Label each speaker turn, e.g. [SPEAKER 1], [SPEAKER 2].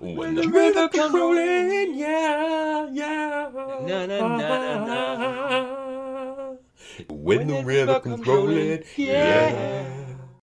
[SPEAKER 1] When the river comes rolling, yeah, yeah.
[SPEAKER 2] Na, na, na, na, na. Ah.
[SPEAKER 1] When the river comes rolling, yeah.